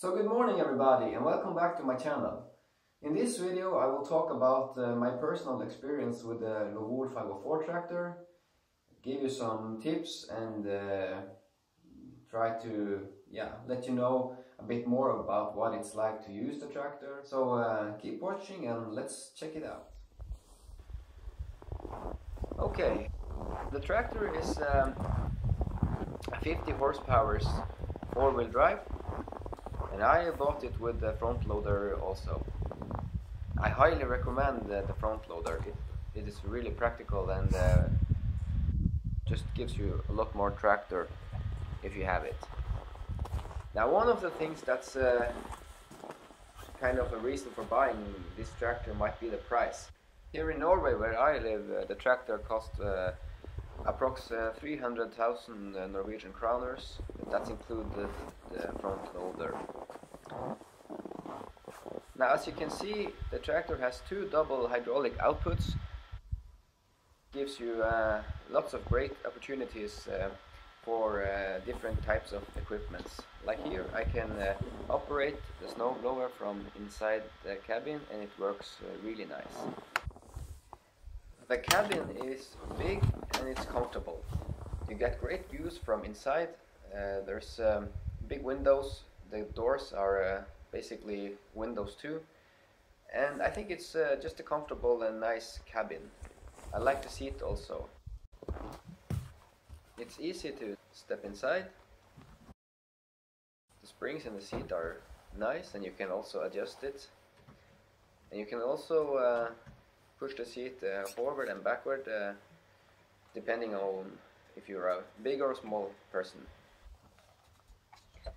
So good morning everybody and welcome back to my channel. In this video I will talk about uh, my personal experience with the Lovol 504 tractor, give you some tips and uh, try to yeah, let you know a bit more about what it's like to use the tractor. So uh, keep watching and let's check it out. Okay, the tractor is um, 50 horsepower four-wheel drive and I bought it with the front loader also. I highly recommend uh, the front loader. It, it is really practical and uh, just gives you a lot more tractor if you have it. Now one of the things that's uh, kind of a reason for buying this tractor might be the price. Here in Norway where I live uh, the tractor costs uh, approx uh, 300,000 uh, Norwegian kroners. That's included the front loader. Now as you can see the tractor has two double hydraulic outputs. Gives you uh, lots of great opportunities uh, for uh, different types of equipments. Like here I can uh, operate the snow blower from inside the cabin and it works uh, really nice. The cabin is big and it's comfortable. You get great views from inside. Uh, there's um, big windows the doors are uh, basically windows too. And I think it's uh, just a comfortable and nice cabin. I like the seat also. It's easy to step inside. The springs in the seat are nice and you can also adjust it. And you can also uh, push the seat uh, forward and backward uh, depending on if you're a big or small person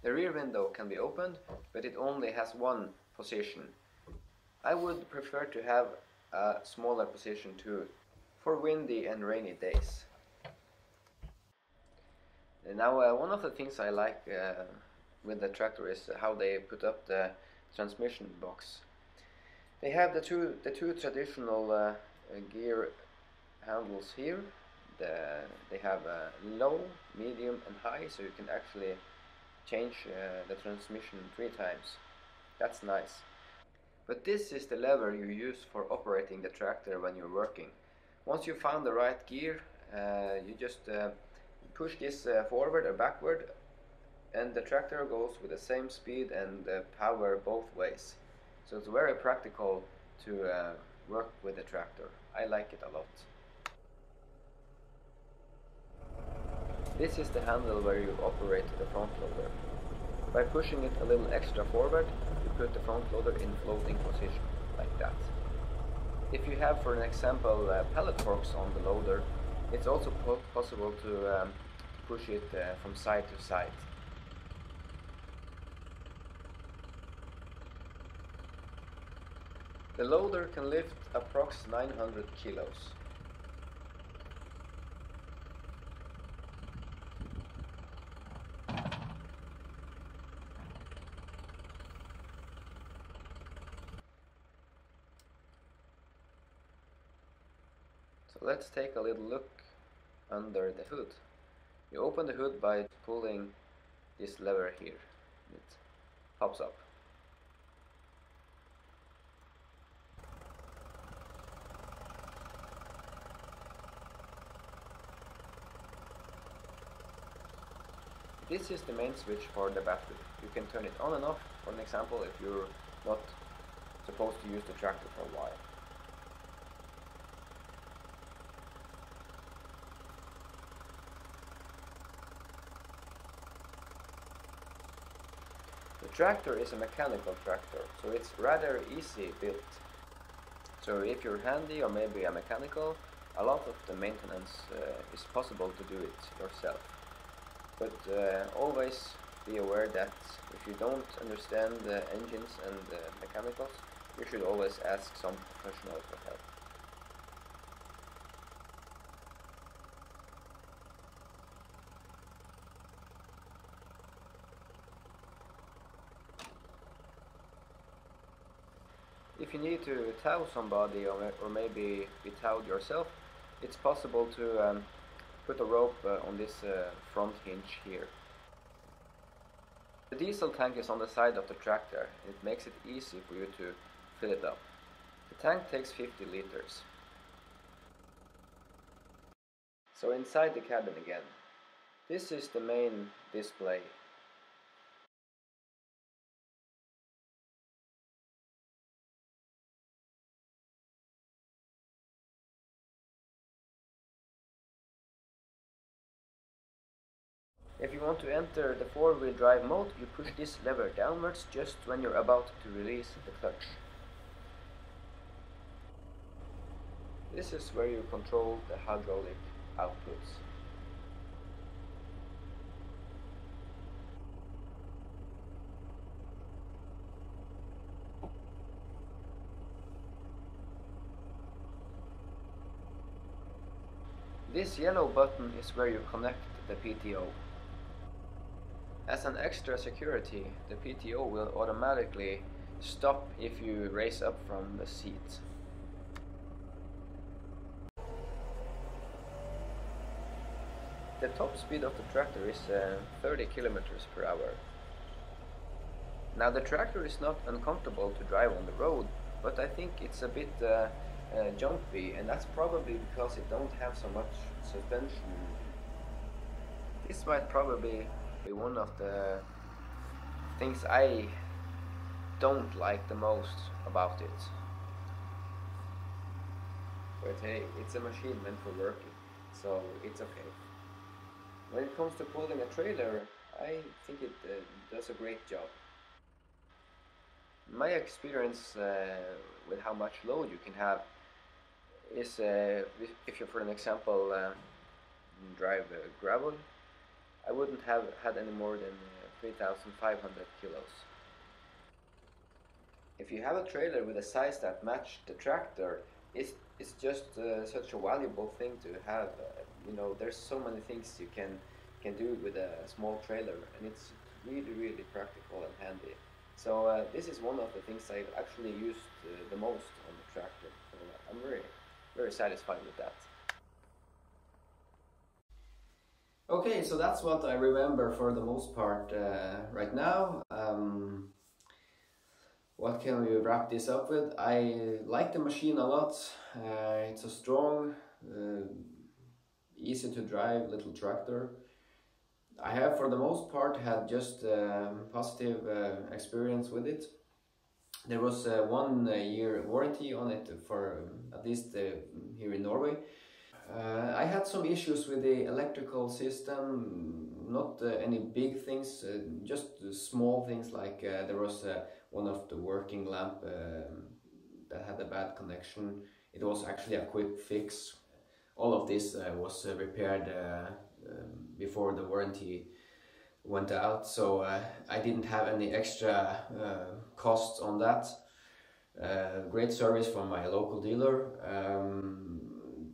the rear window can be opened, but it only has one position. I would prefer to have a smaller position too, for windy and rainy days. Now uh, one of the things I like uh, with the tractor is how they put up the transmission box. They have the two, the two traditional uh, gear handles here. The, they have low, medium and high so you can actually change uh, the transmission three times. That's nice. But this is the lever you use for operating the tractor when you're working. Once you found the right gear, uh, you just uh, push this uh, forward or backward and the tractor goes with the same speed and power both ways. So it's very practical to uh, work with the tractor. I like it a lot. This is the handle where you operate the front loader. By pushing it a little extra forward, you put the front loader in floating position, like that. If you have, for an example, uh, pallet forks on the loader, it's also po possible to um, push it uh, from side to side. The loader can lift approx 900 kilos. Let's take a little look under the hood. You open the hood by pulling this lever here. It pops up. This is the main switch for the battery. You can turn it on and off, for an example, if you're not supposed to use the tractor for a while. Tractor is a mechanical tractor, so it's rather easy built. So if you're handy or maybe a mechanical, a lot of the maintenance uh, is possible to do it yourself. But uh, always be aware that if you don't understand the engines and the mechanicals, you should always ask some professional for help. If you need to tell somebody or, or maybe be towed yourself, it's possible to um, put a rope uh, on this uh, front hinge here. The diesel tank is on the side of the tractor and it makes it easy for you to fill it up. The tank takes 50 liters. So inside the cabin again. This is the main display. If you want to enter the four-wheel drive mode, you push this lever downwards just when you're about to release the clutch. This is where you control the hydraulic outputs. This yellow button is where you connect the PTO. As an extra security, the PTO will automatically stop if you raise up from the seat. The top speed of the tractor is uh, 30 kilometers per hour. Now the tractor is not uncomfortable to drive on the road, but I think it's a bit uh, uh, jumpy and that's probably because it don't have so much suspension. This might probably one of the things I don't like the most about it. But hey, it's a machine meant for working, so it's okay. When it comes to pulling a trailer, I think it uh, does a great job. My experience uh, with how much load you can have is, uh, if you, for an example, uh, drive gravel, I wouldn't have had any more than uh, 3,500 kilos. If you have a trailer with a size that matched the tractor, it's, it's just uh, such a valuable thing to have. Uh, you know, there's so many things you can, can do with a small trailer, and it's really, really practical and handy. So uh, this is one of the things I've actually used uh, the most on the tractor. So I'm very, very satisfied with that. Okay, so that's what I remember for the most part uh, right now. Um, what can we wrap this up with? I like the machine a lot. Uh, it's a strong, uh, easy to drive little tractor. I have for the most part had just um, positive uh, experience with it. There was uh, one uh, year warranty on it for um, at least here in Norway. Uh, I had some issues with the electrical system, not uh, any big things, uh, just small things like uh, there was uh, one of the working lamp um, that had a bad connection. It was actually a quick fix. All of this uh, was repaired um, before the warranty went out, so I didn't have any extra costs on that. great service from my local dealer. Um,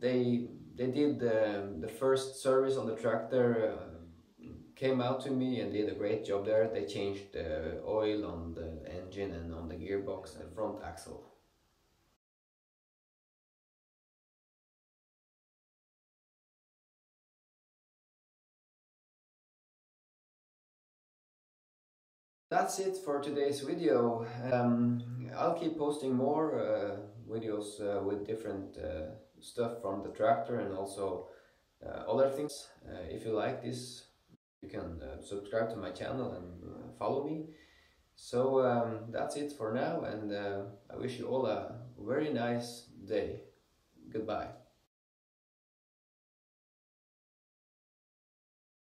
they they did the, the first service on the tractor uh, came out to me and did a great job there they changed the oil on the engine and on the gearbox and front axle That's it for today's video. Um, I'll keep posting more uh, videos uh, with different uh, stuff from the tractor and also uh, other things. Uh, if you like this, you can uh, subscribe to my channel and follow me. So um, that's it for now and I wish you all a very nice day. Goodbye.